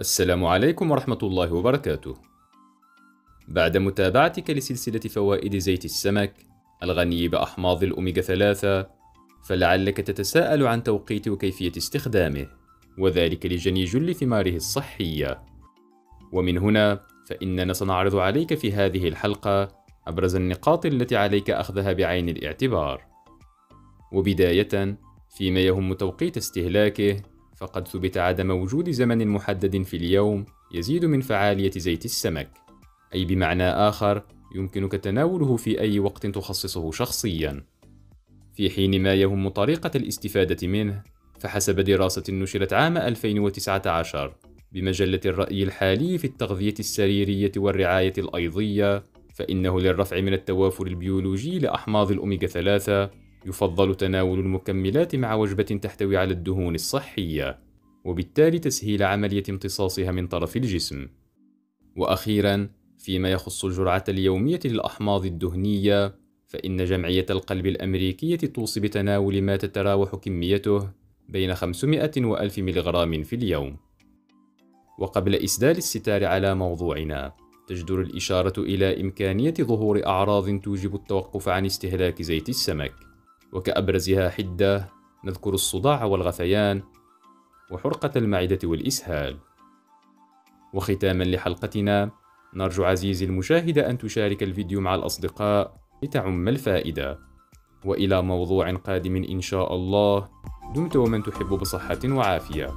السلام عليكم ورحمة الله وبركاته. بعد متابعتك لسلسلة فوائد زيت السمك الغني بأحماض الأوميغا 3 فلعلك تتساءل عن توقيت وكيفية استخدامه وذلك لجني جل ثماره الصحية ومن هنا فإننا سنعرض عليك في هذه الحلقة أبرز النقاط التي عليك أخذها بعين الاعتبار وبداية فيما يهم توقيت استهلاكه فقد ثبت عدم وجود زمن محدد في اليوم يزيد من فعالية زيت السمك. أي بمعنى آخر يمكنك تناوله في أي وقت تخصصه شخصياً. في حين ما يهم طريقة الاستفادة منه فحسب دراسة نشرت عام 2019 بمجلة الرأي الحالي في التغذية السريرية والرعاية الأيضية فإنه للرفع من التوافر البيولوجي لأحماض الأوميغا 3 يفضل تناول المكملات مع وجبة تحتوي على الدهون الصحية وبالتالي تسهيل عملية امتصاصها من طرف الجسم. وأخيرا فيما يخص الجرعة اليومية للأحماض الدهنية فإن جمعية القلب الأمريكية توصي بتناول ما تتراوح كميته بين 500 و 1000 ملغ في اليوم. وقبل إسدال الستار على موضوعنا تجدر الإشارة إلى إمكانية ظهور أعراض توجب التوقف عن استهلاك زيت السمك. وكأبرزها حدة نذكر الصداع والغثيان وحرقة المعدة والإسهال. وختاما لحلقتنا نرجو عزيزي المشاهد أن تشارك الفيديو مع الأصدقاء لتعم الفائدة. وإلى موضوع قادم إن شاء الله دمت ومن تحب بصحة وعافية.